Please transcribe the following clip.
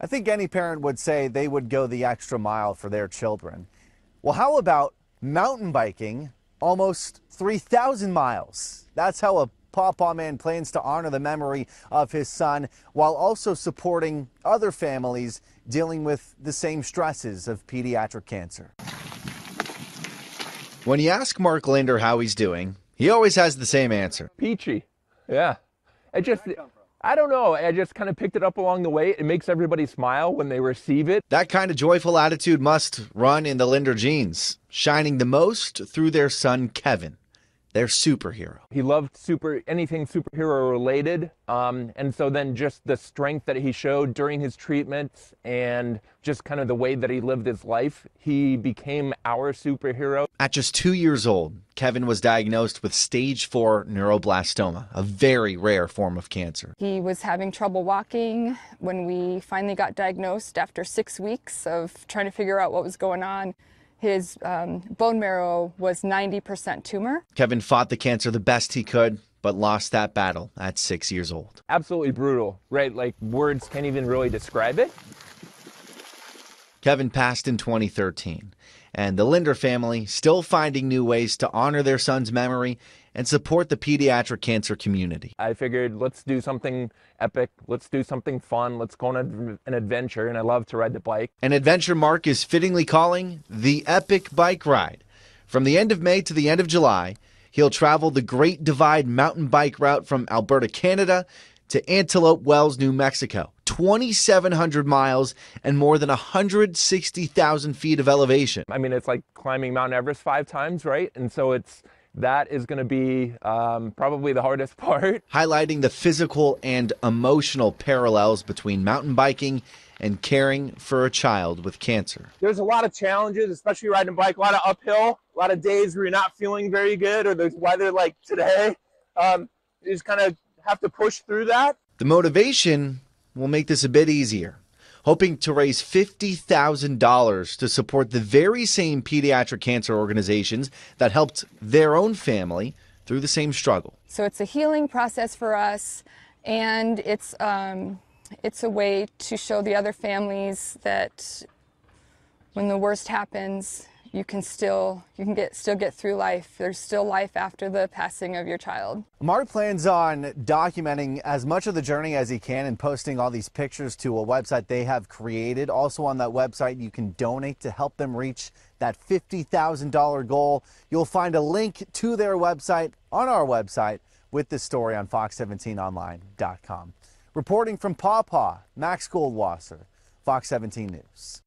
I think any parent would say they would go the extra mile for their children. Well, how about mountain biking almost 3,000 miles? That's how a Paw Paw Man plans to honor the memory of his son while also supporting other families dealing with the same stresses of pediatric cancer. When you ask Mark Linder how he's doing, he always has the same answer. Peachy. Yeah. I just I don't know. I just kind of picked it up along the way. It makes everybody smile when they receive it. That kind of joyful attitude must run in the Linder genes, shining the most through their son Kevin their superhero. He loved super anything superhero related, um, and so then just the strength that he showed during his treatments and just kind of the way that he lived his life, he became our superhero. At just two years old, Kevin was diagnosed with stage four neuroblastoma, a very rare form of cancer. He was having trouble walking when we finally got diagnosed after six weeks of trying to figure out what was going on his um, bone marrow was 90% tumor. Kevin fought the cancer the best he could, but lost that battle at six years old. Absolutely brutal, right? Like words can't even really describe it. Kevin passed in 2013, and the Linder family still finding new ways to honor their son's memory and support the pediatric cancer community. I figured let's do something epic, let's do something fun, let's go on an adventure, and I love to ride the bike. An adventure Mark is fittingly calling the Epic Bike Ride. From the end of May to the end of July, he'll travel the Great Divide mountain bike route from Alberta, Canada to Antelope Wells, New Mexico. 2,700 miles and more than 160,000 feet of elevation. I mean, it's like climbing Mount Everest five times, right? And so it's that is going to be um, probably the hardest part. Highlighting the physical and emotional parallels between mountain biking and caring for a child with cancer. There's a lot of challenges, especially riding a bike, a lot of uphill, a lot of days where you're not feeling very good, or there's weather like today. Um, you just kind of have to push through that. The motivation will make this a bit easier hoping to raise $50,000 to support the very same pediatric cancer organizations that helped their own family through the same struggle. So it's a healing process for us, and it's, um, it's a way to show the other families that when the worst happens, you can still you can get still get through life. There's still life after the passing of your child. Mark plans on documenting as much of the journey as he can and posting all these pictures to a website they have created. Also on that website you can donate to help them reach that $50,000 goal. You'll find a link to their website on our website with this story on fox17online.com. Reporting from Paw Paw, Max Goldwasser, Fox 17 News.